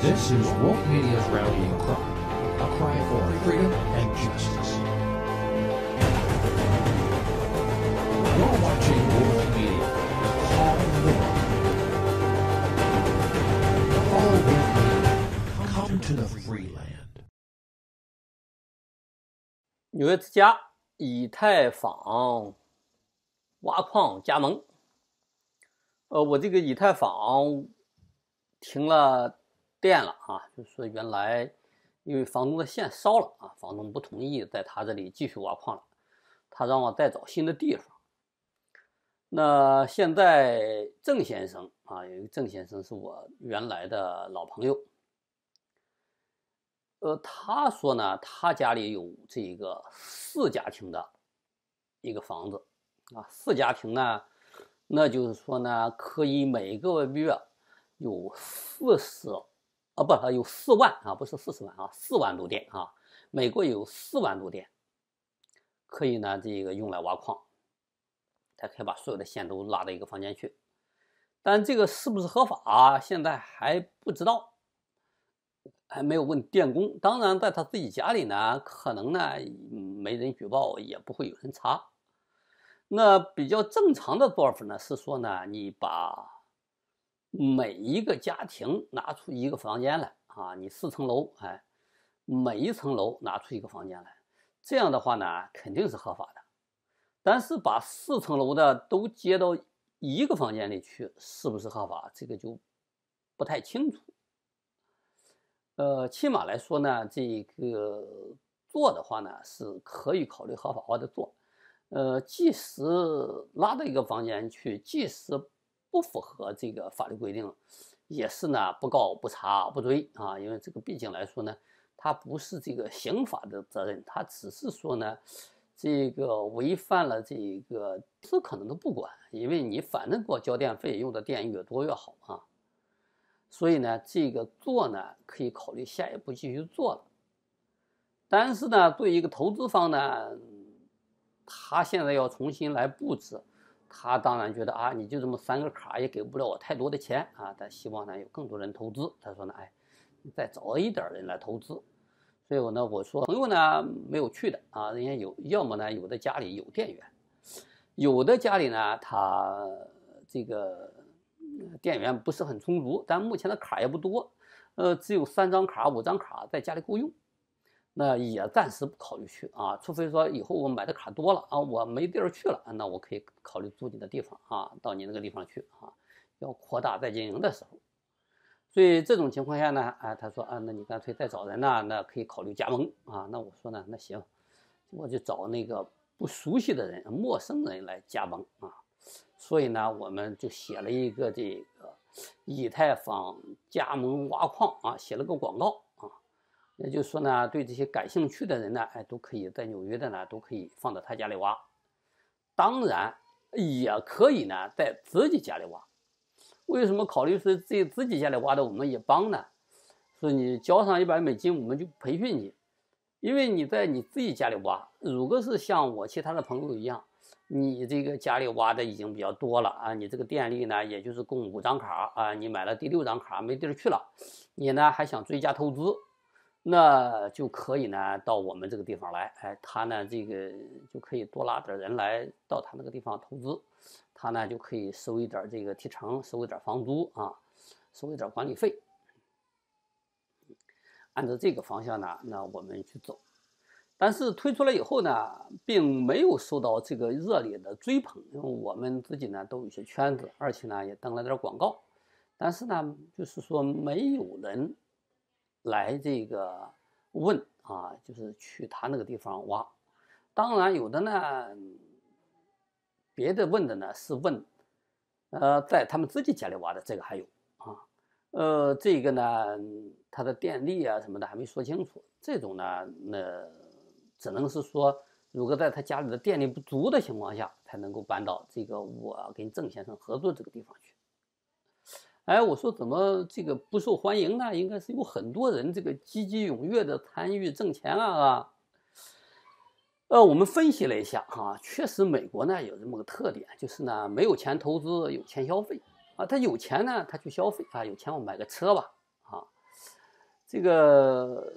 This is Wolf Media's rallying cry, a cry for freedom and justice. You're watching Wolf Media, calling the world. Follow Wolf Media, come to the free land. 纽约之家以太坊挖矿加盟。呃，我这个以太坊停了 电了啊，就是说原来因为房东的线烧了啊，房东不同意在他这里继续挖矿了，他让我再找新的地方。那现在郑先生啊，有一个郑先生是我原来的老朋友，呃，他说呢，他家里有这个四家庭的一个房子啊，四家庭呢。那就是说呢，可以每个月有四十，啊不，有四万啊，不是四十万啊，四万度电啊，美国有四万度电，可以呢这个用来挖矿，他可以把所有的线都拉到一个房间去，但这个是不是合法，现在还不知道，还没有问电工。当然，在他自己家里呢，可能呢没人举报，也不会有人查。那比较正常的做法呢，是说呢，你把每一个家庭拿出一个房间来啊，你四层楼，哎，每一层楼拿出一个房间来，这样的话呢，肯定是合法的。但是把四层楼的都接到一个房间里去，是不是合法？这个就不太清楚。呃，起码来说呢，这个做的话呢，是可以考虑合法化的做。呃，即使拉到一个房间去，即使不符合这个法律规定，也是呢不告不查不追啊，因为这个毕竟来说呢，它不是这个刑法的责任，它只是说呢，这个违反了这个，这可能都不管，因为你反正给我交电费，用的电越多越好啊，所以呢，这个做呢可以考虑下一步继续做了，但是呢，对一个投资方呢。他现在要重新来布置，他当然觉得啊，你就这么三个卡也给不了我太多的钱啊。他希望呢有更多人投资。他说呢，哎，你再找一点人来投资。所以我呢，我说朋友呢没有去的啊，人家有，要么呢有的家里有电源，有的家里呢他这个电源不是很充足，但目前的卡也不多，呃，只有三张卡、五张卡在家里够用。那也暂时不考虑去啊，除非说以后我买的卡多了啊，我没地儿去了，那我可以考虑租你的地方啊，到你那个地方去啊，要扩大再经营的时候。所以这种情况下呢，啊，他说啊，那你干脆再找人呢，那可以考虑加盟啊。那我说呢，那行，我就找那个不熟悉的人、陌生人来加盟啊。所以呢，我们就写了一个这个以太坊加盟挖矿啊，写了个广告。也就是说呢，对这些感兴趣的人呢，哎，都可以在纽约的呢，都可以放到他家里挖。当然，也可以呢，在自己家里挖。为什么考虑是在自己家里挖的？我们也帮呢。说你交上一百美金，我们就培训你。因为你在你自己家里挖，如果是像我其他的朋友一样，你这个家里挖的已经比较多了啊，你这个电力呢，也就是供五张卡啊，你买了第六张卡没地儿去了，你呢还想追加投资？那就可以呢，到我们这个地方来，哎，他呢，这个就可以多拉点人来到他那个地方投资，他呢就可以收一点这个提成，收一点房租啊，收一点管理费。按照这个方向呢，那我们去走。但是推出来以后呢，并没有受到这个热烈的追捧，因为我们自己呢都有些圈子，而且呢也登了点广告，但是呢，就是说没有人。来这个问啊，就是去他那个地方挖。当然有的呢，别的问的呢是问，呃，在他们自己家里挖的这个还有啊，呃，这个呢，他的电力啊什么的还没说清楚。这种呢，那只能是说，如果在他家里的电力不足的情况下，才能够搬到这个我跟郑先生合作这个地方去。哎，我说怎么这个不受欢迎呢？应该是有很多人这个积极踊跃的参与挣钱啊啊。呃，我们分析了一下哈，确实美国呢有这么个特点，就是呢没有钱投资，有钱消费啊。他有钱呢，他去消费啊，有钱我买个车吧啊。这个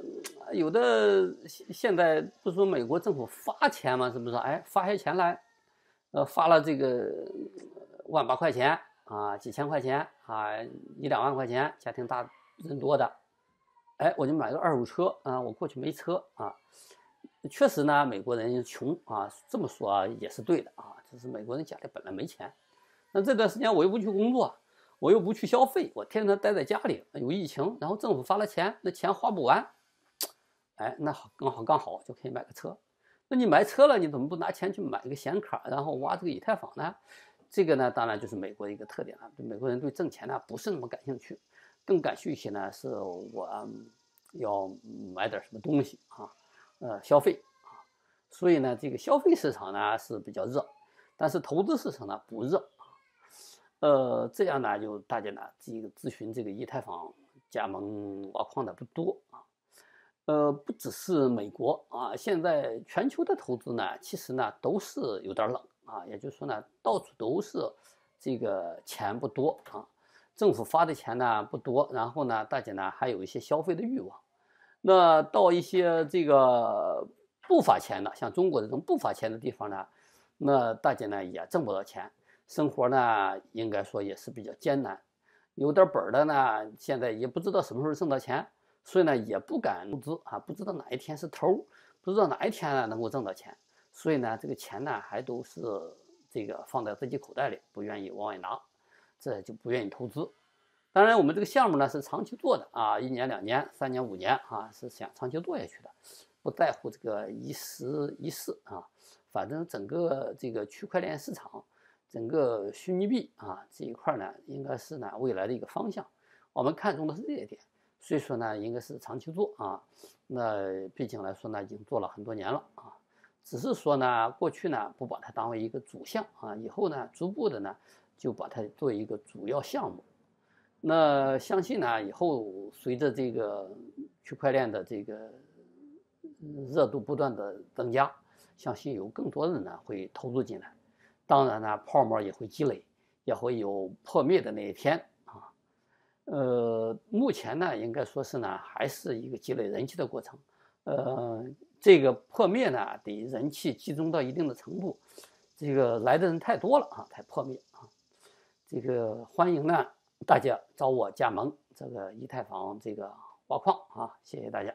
有的现在不是说美国政府发钱吗？是不是？哎，发些钱来，呃，发了这个万把块钱啊，几千块钱啊，一两万块钱，家庭大人多的，哎，我就买个二手车啊，我过去没车啊。确实呢，美国人穷啊，这么说啊也是对的啊，就是美国人家里本来没钱，那这段时间我又不去工作，我又不去消费，我天天待在家里，有疫情，然后政府发了钱，那钱花不完，哎，那好，刚好刚好就可以买个车。那你买车了，你怎么不拿钱去买个显卡，然后挖这个以太坊呢？这个呢，当然就是美国的一个特点了。美国人对挣钱呢不是那么感兴趣，更感兴趣呢是我要买点什么东西啊。呃，消费啊，所以呢，这个消费市场呢是比较热，但是投资市场呢不热啊。呃，这样呢，就大家呢这个咨询这个以太坊加盟挖矿的不多啊。呃，不只是美国啊，现在全球的投资呢，其实呢都是有点冷啊。也就是说呢，到处都是这个钱不多啊，政府发的钱呢不多，然后呢，大家呢还有一些消费的欲望。那到一些这个不发钱的，像中国这种不发钱的地方呢，那大家呢也挣不到钱，生活呢应该说也是比较艰难。有点本的呢，现在也不知道什么时候挣到钱，所以呢也不敢投资啊，不知道哪一天是头，不知道哪一天呢能够挣到钱，所以呢这个钱呢还都是这个放在自己口袋里，不愿意往外拿，这就不愿意投资。当然，我们这个项目呢是长期做的啊，一年、两年、三年、五年啊，是想长期做下去的，不在乎这个一时一事啊。反正整个这个区块链市场，整个虚拟币啊这一块呢，应该是呢未来的一个方向。我们看中的是这一点，所以说呢，应该是长期做啊。那毕竟来说呢，已经做了很多年了啊，只是说呢，过去呢不把它当为一个主项啊，以后呢逐步的呢就把它作为一个主要项目。那相信呢，以后随着这个区块链的这个热度不断的增加，相信有更多人呢会投入进来。当然呢，泡沫也会积累，也会有破灭的那一天啊。呃，目前呢，应该说是呢，还是一个积累人气的过程。呃，这个破灭呢，得人气集中到一定的程度，这个来的人太多了啊，才破灭啊。这个欢迎呢。大家找我加盟这个以太坊这个挖矿啊，谢谢大家。